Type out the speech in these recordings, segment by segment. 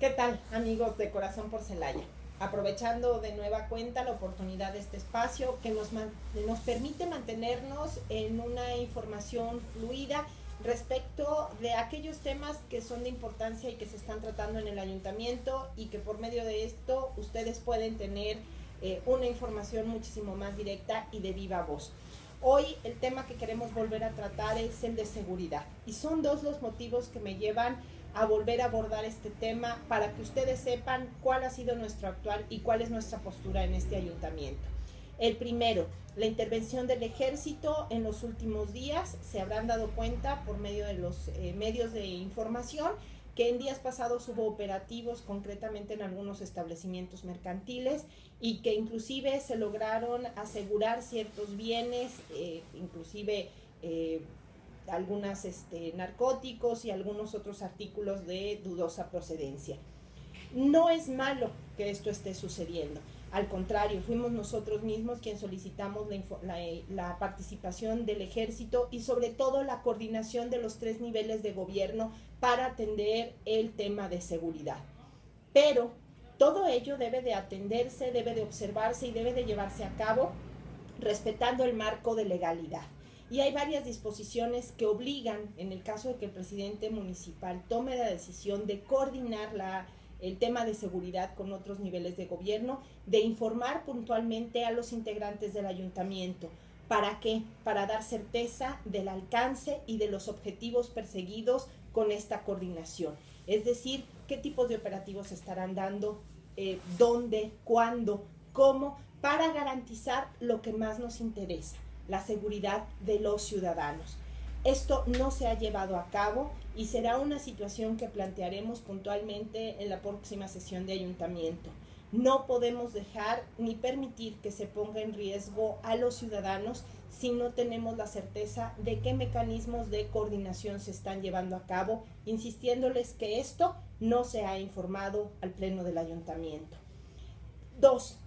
¿Qué tal, amigos de Corazón por Celaya? Aprovechando de nueva cuenta la oportunidad de este espacio que nos, nos permite mantenernos en una información fluida respecto de aquellos temas que son de importancia y que se están tratando en el ayuntamiento y que por medio de esto ustedes pueden tener eh, una información muchísimo más directa y de viva voz. Hoy el tema que queremos volver a tratar es el de seguridad y son dos los motivos que me llevan a volver a abordar este tema para que ustedes sepan cuál ha sido nuestro actual y cuál es nuestra postura en este ayuntamiento. El primero, la intervención del ejército en los últimos días. Se habrán dado cuenta por medio de los eh, medios de información que en días pasados hubo operativos concretamente en algunos establecimientos mercantiles y que inclusive se lograron asegurar ciertos bienes, eh, inclusive eh, algunos este, narcóticos y algunos otros artículos de dudosa procedencia. No es malo que esto esté sucediendo. Al contrario, fuimos nosotros mismos quienes solicitamos la, la, participación del ejército y sobre todo la coordinación de los tres niveles de gobierno para atender el tema de seguridad. Pero todo ello debe de atenderse, debe de observarse y debe de llevarse a cabo respetando el marco de legalidad. Y hay varias disposiciones que obligan, en el caso de que el presidente municipal tome la decisión de coordinar el tema de seguridad con otros niveles de gobierno, de informar puntualmente a los integrantes del ayuntamiento. ¿Para qué? Para dar certeza del alcance y de los objetivos perseguidos con esta coordinación. Es decir, qué tipos de operativos se estarán dando, eh, dónde, cuándo, cómo, para garantizar lo que más nos interesa, la seguridad de los ciudadanos. Esto no se ha llevado a cabo y será una situación que plantearemos puntualmente en la próxima sesión de ayuntamiento. No podemos dejar ni permitir que se ponga en riesgo a los ciudadanos si no tenemos la certeza de qué mecanismos de coordinación se están llevando a cabo, insistiéndoles que esto no se ha informado al Pleno del Ayuntamiento. Dos,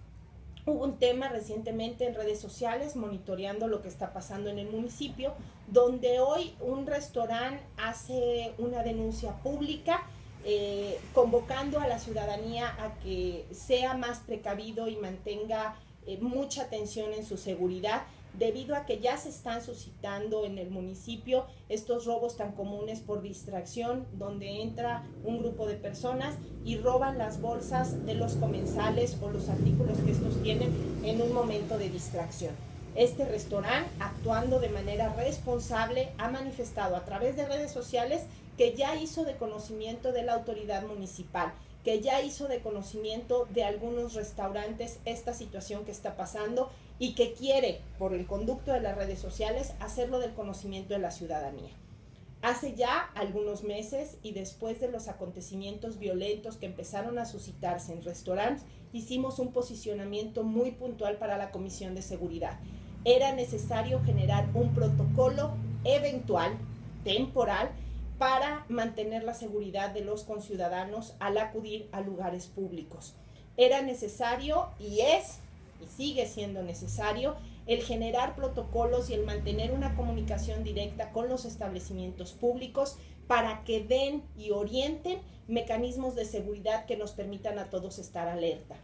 Hubo un tema recientemente en redes sociales monitoreando lo que está pasando en el municipio, donde hoy un restaurante hace una denuncia pública eh, convocando a la ciudadanía a que sea más precavido y mantenga eh, mucha atención en su seguridad debido a que ya se están suscitando en el municipio estos robos tan comunes por distracción, donde entra un grupo de personas y roban las bolsas de los comensales o los artículos que estos tienen en un momento de distracción. Este restaurante, actuando de manera responsable, ha manifestado a través de redes sociales que ya hizo de conocimiento de la autoridad municipal que ya hizo de conocimiento de algunos restaurantes esta situación que está pasando y que quiere, por el conducto de las redes sociales, hacerlo del conocimiento de la ciudadanía. Hace ya algunos meses y después de los acontecimientos violentos que empezaron a suscitarse en restaurantes, hicimos un posicionamiento muy puntual para la Comisión de Seguridad. Era necesario generar un protocolo eventual, temporal, para mantener la seguridad de los conciudadanos al acudir a lugares públicos. Era necesario y es y sigue siendo necesario el generar protocolos y el mantener una comunicación directa con los establecimientos públicos para que den y orienten mecanismos de seguridad que nos permitan a todos estar alerta.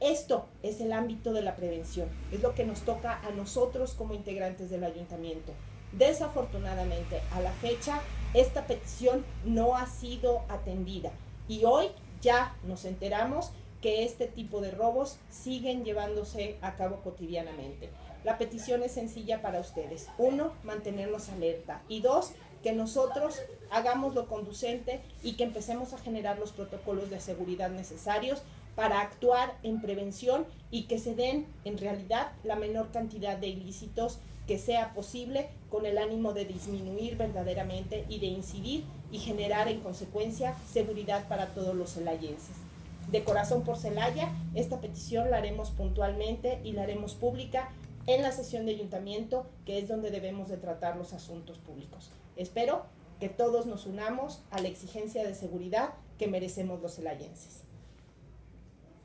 Esto es el ámbito de la prevención, es lo que nos toca a nosotros como integrantes del ayuntamiento. Desafortunadamente, a la fecha, esta petición no ha sido atendida y hoy ya nos enteramos que este tipo de robos siguen llevándose a cabo cotidianamente. La petición es sencilla para ustedes. Uno, mantenernos alerta. Y dos, que nosotros hagamos lo conducente y que empecemos a generar los protocolos de seguridad necesarios para actuar en prevención y que se den en realidad la menor cantidad de ilícitos que sea posible con el ánimo de disminuir verdaderamente y de incidir y generar en consecuencia seguridad para todos los celayenses. De corazón por Celaya, esta petición la haremos puntualmente y la haremos pública en la sesión de ayuntamiento, que es donde debemos de tratar los asuntos públicos. Espero que todos nos unamos a la exigencia de seguridad que merecemos los celayenses.